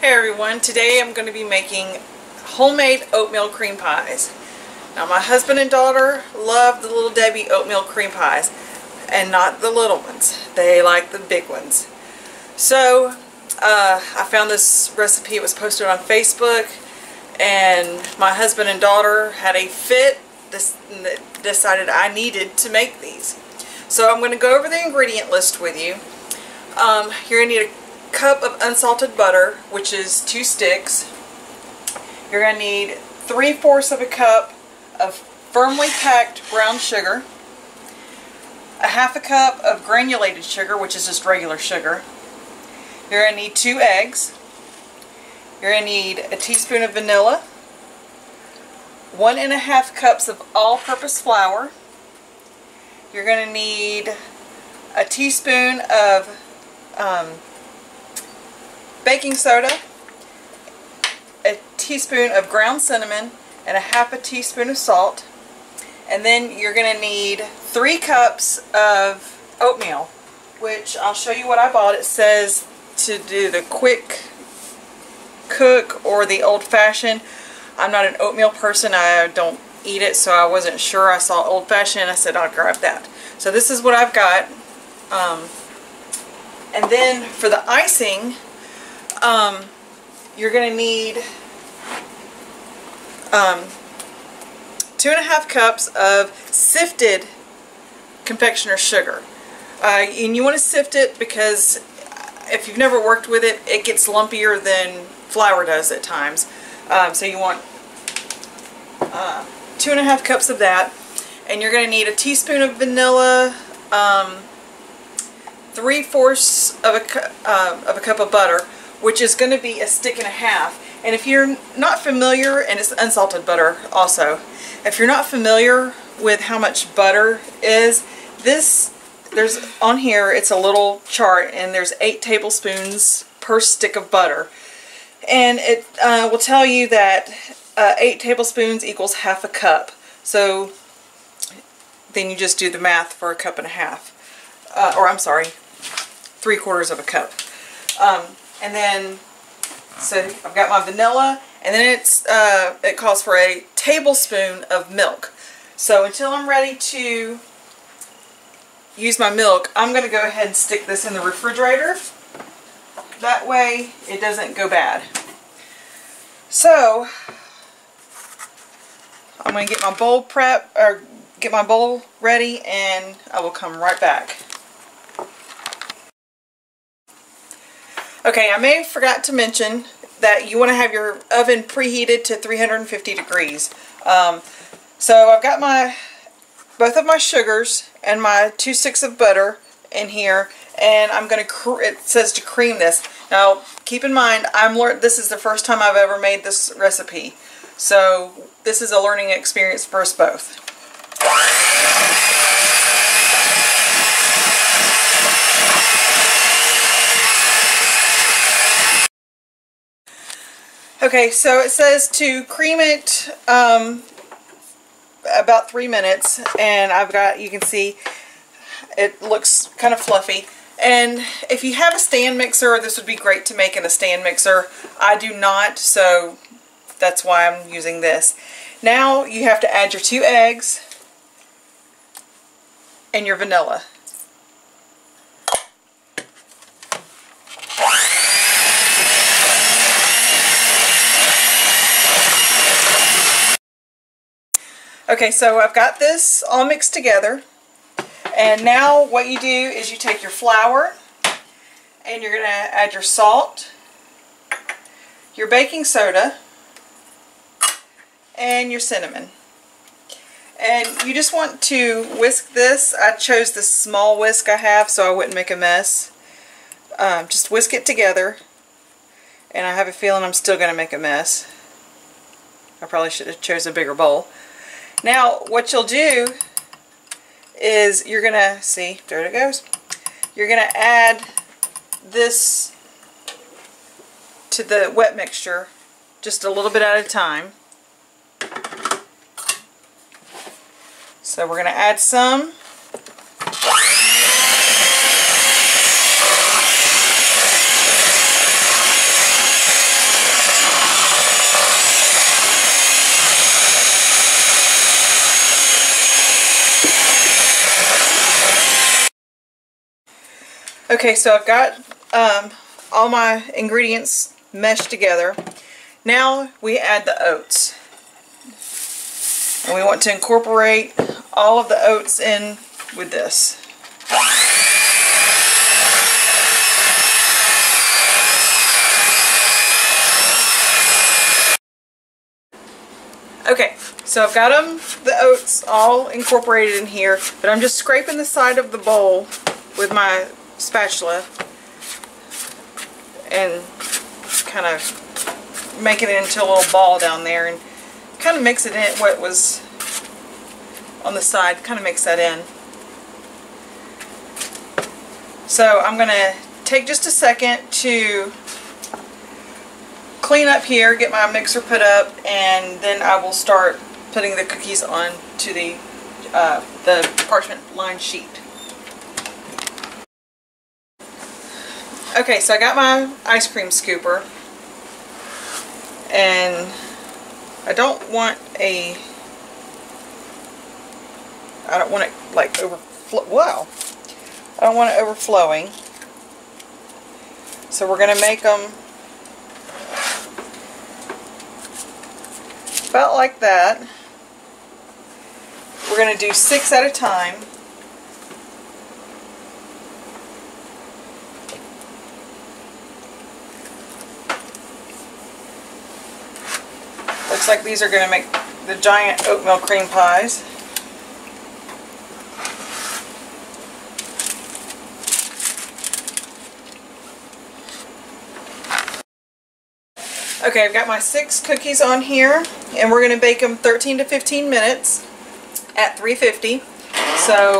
Hey everyone, today I'm going to be making homemade oatmeal cream pies. Now my husband and daughter love the Little Debbie oatmeal cream pies and not the little ones. They like the big ones. So uh, I found this recipe, it was posted on Facebook and my husband and daughter had a fit, this, decided I needed to make these. So I'm going to go over the ingredient list with you. Um, you're going to need a cup of unsalted butter, which is two sticks. You're going to need three-fourths of a cup of firmly packed brown sugar, a half a cup of granulated sugar, which is just regular sugar. You're going to need two eggs. You're going to need a teaspoon of vanilla, one and a half cups of all-purpose flour. You're going to need a teaspoon of um, baking soda, a teaspoon of ground cinnamon, and a half a teaspoon of salt. And then you're going to need three cups of oatmeal, which I'll show you what I bought. It says to do the quick cook or the old-fashioned. I'm not an oatmeal person. I don't eat it, so I wasn't sure. I saw old-fashioned. I said, I'll grab that. So this is what I've got. Um, and then for the icing, um, you're going to need um, two and a half cups of sifted confectioner's sugar. Uh, and you want to sift it because if you've never worked with it, it gets lumpier than flour does at times. Um, so you want uh, two and a half cups of that. And you're going to need a teaspoon of vanilla, um, three-fourths of, a, uh, of a cup of butter, which is going to be a stick and a half. And if you're not familiar, and it's unsalted butter also, if you're not familiar with how much butter is, this, there's on here, it's a little chart, and there's eight tablespoons per stick of butter. And it uh, will tell you that uh, eight tablespoons equals half a cup. So then you just do the math for a cup and a half. Uh, or I'm sorry, three quarters of a cup. Um, and then, so I've got my vanilla, and then it's uh, it calls for a tablespoon of milk. So until I'm ready to use my milk, I'm going to go ahead and stick this in the refrigerator. That way it doesn't go bad. So, I'm going to get my bowl prep, or get my bowl ready, and I will come right back. Okay, I may have forgot to mention that you want to have your oven preheated to 350 degrees. Um, so I've got my both of my sugars and my two sticks of butter in here and I'm going to, it says to cream this. Now keep in mind, I'm this is the first time I've ever made this recipe. So this is a learning experience for us both. Okay, so it says to cream it um, about three minutes, and I've got, you can see, it looks kind of fluffy. And if you have a stand mixer, this would be great to make in a stand mixer. I do not, so that's why I'm using this. Now you have to add your two eggs and your vanilla. Okay, so I've got this all mixed together. And now what you do is you take your flour and you're going to add your salt, your baking soda, and your cinnamon. And you just want to whisk this. I chose the small whisk I have so I wouldn't make a mess. Um, just whisk it together. And I have a feeling I'm still going to make a mess. I probably should have chose a bigger bowl. Now, what you'll do is you're going to, see, there it goes. You're going to add this to the wet mixture just a little bit at a time. So we're going to add some. Okay, so I've got um, all my ingredients meshed together. Now we add the oats. And we want to incorporate all of the oats in with this. Okay, so I've got them, the oats all incorporated in here, but I'm just scraping the side of the bowl with my spatula and kind of make it into a little ball down there and kind of mix it in what was on the side, kind of mix that in. So I'm going to take just a second to clean up here, get my mixer put up, and then I will start putting the cookies on to the, uh, the parchment lined sheet. Okay, so I got my ice cream scooper, and I don't want a, I don't want it like overflow, wow, I don't want it overflowing. So we're going to make them about like that. We're going to do six at a time. Like these are going to make the giant oatmeal cream pies. Okay, I've got my six cookies on here, and we're going to bake them 13 to 15 minutes at 350. So,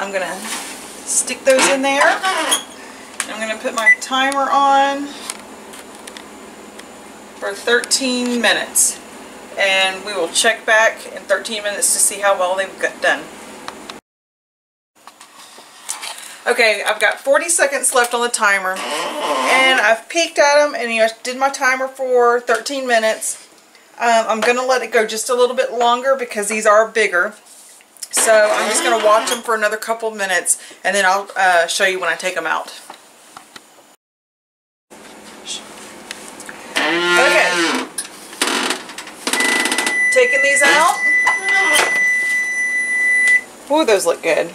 I'm going to stick those in there. I'm going to put my timer on for 13 minutes. And we will check back in 13 minutes to see how well they've got done. Okay, I've got 40 seconds left on the timer, and I've peeked at them, and you know, did my timer for 13 minutes. Um, I'm going to let it go just a little bit longer because these are bigger. So I'm just going to watch them for another couple minutes, and then I'll uh, show you when I take them out. Okay. Taking these out. Ooh, those look good.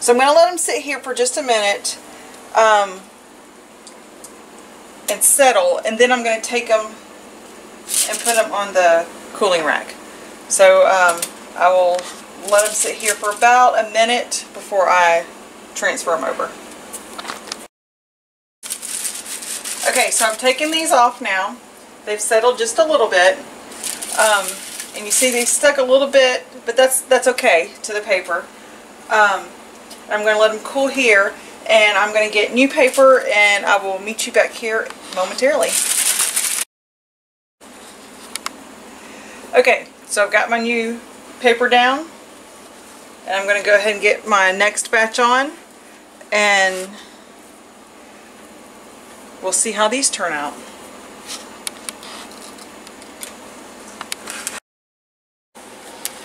So I'm going to let them sit here for just a minute um, and settle, and then I'm going to take them and put them on the cooling rack. So um, I will let them sit here for about a minute before I transfer them over. Okay, so I'm taking these off now. They've settled just a little bit. Um, and you see they stuck a little bit, but that's that's okay to the paper. Um, I'm going to let them cool here and I'm going to get new paper and I will meet you back here momentarily. Okay, so I've got my new paper down and I'm going to go ahead and get my next batch on and we'll see how these turn out.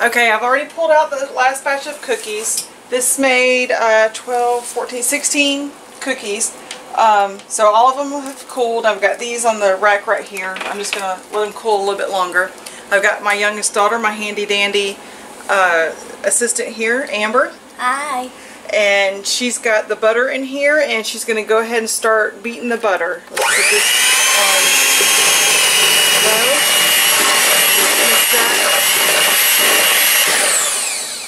Okay, I've already pulled out the last batch of cookies this made uh, 12, 14, 16 cookies. Um, so all of them have cooled. I've got these on the rack right here. I'm just going to let them cool a little bit longer. I've got my youngest daughter, my handy dandy uh, assistant here, Amber. Hi. And she's got the butter in here and she's going to go ahead and start beating the butter. Let's put this on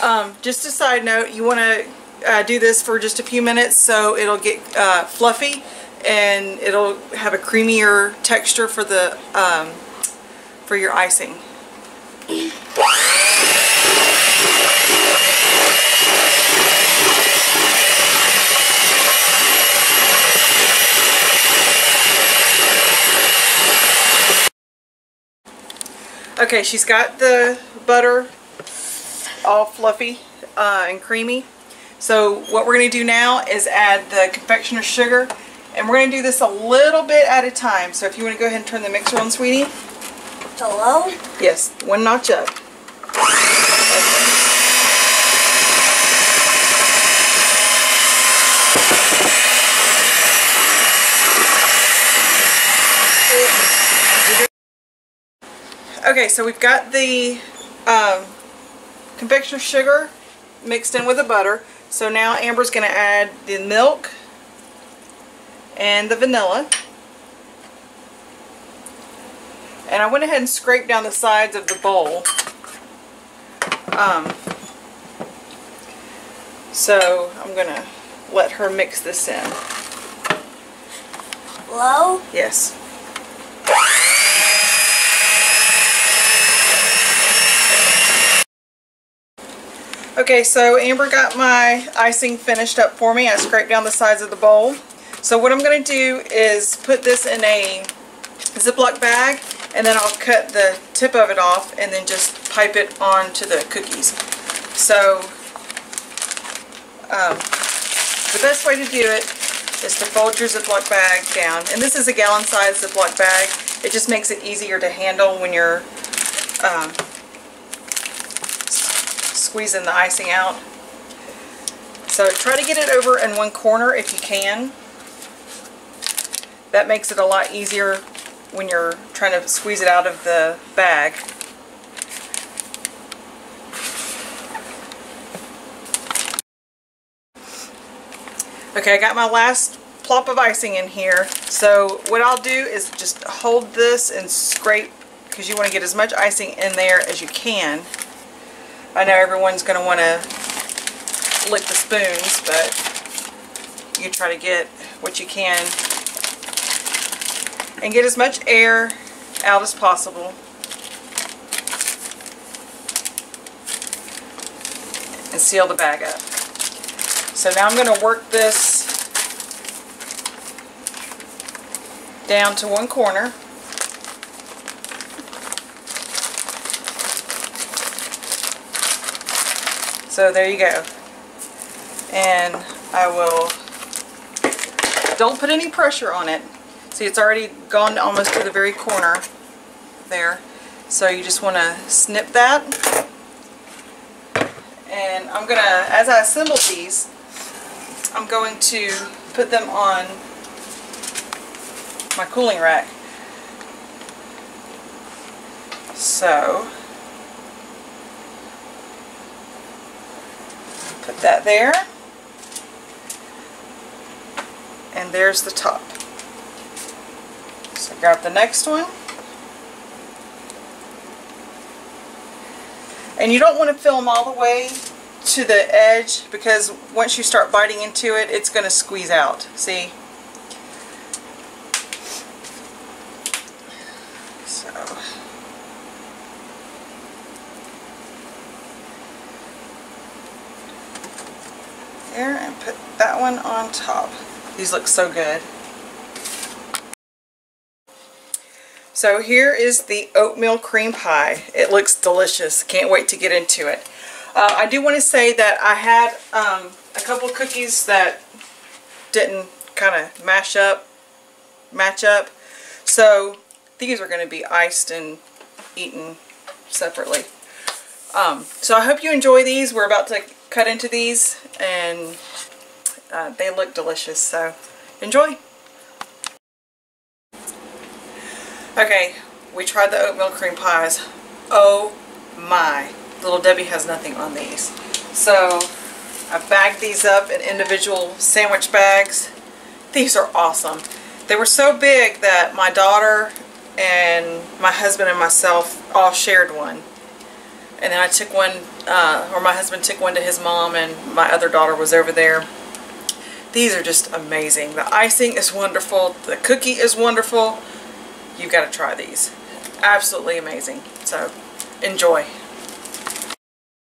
um, just a side note, you want to uh, do this for just a few minutes so it'll get uh, fluffy and it'll have a creamier texture for the um, for your icing. Okay, she's got the butter all fluffy uh, and creamy. So what we're going to do now is add the confectioner's sugar and we're going to do this a little bit at a time. So if you want to go ahead and turn the mixer on, sweetie. Hello? Yes, one notch up. Okay, so we've got the um, confectioner sugar mixed in with the butter. So now Amber's going to add the milk and the vanilla. And I went ahead and scraped down the sides of the bowl. Um, so I'm going to let her mix this in. Low? Yes. Okay, so Amber got my icing finished up for me. I scraped down the sides of the bowl. So what I'm going to do is put this in a Ziploc bag and then I'll cut the tip of it off and then just pipe it onto the cookies. So um, the best way to do it is to fold your Ziploc bag down. And this is a gallon size Ziploc bag. It just makes it easier to handle when you're um, squeezing the icing out. So try to get it over in one corner if you can. That makes it a lot easier when you're trying to squeeze it out of the bag. Okay, I got my last plop of icing in here. So what I'll do is just hold this and scrape because you want to get as much icing in there as you can. I know everyone's going to want to lick the spoons, but you try to get what you can and get as much air out as possible. And seal the bag up. So now I'm going to work this down to one corner. So there you go. And I will, don't put any pressure on it. See, it's already gone almost to the very corner there. So you just want to snip that. And I'm going to, as I assemble these, I'm going to put them on my cooling rack. So, that there. And there's the top. So grab the next one. And you don't want to fill them all the way to the edge because once you start biting into it, it's going to squeeze out. See? So. There, and put that one on top. These look so good. So here is the oatmeal cream pie. It looks delicious. Can't wait to get into it. Uh, I do want to say that I had um, a couple cookies that didn't kind of mash up, match up. So these are going to be iced and eaten separately. Um, so I hope you enjoy these. We're about to cut into these and uh, they look delicious. So enjoy. Okay, we tried the oatmeal cream pies. Oh my. Little Debbie has nothing on these. So I bagged these up in individual sandwich bags. These are awesome. They were so big that my daughter and my husband and myself all shared one. And then I took one, uh, or my husband took one to his mom and my other daughter was over there. These are just amazing. The icing is wonderful. The cookie is wonderful. You've got to try these. Absolutely amazing. So, enjoy.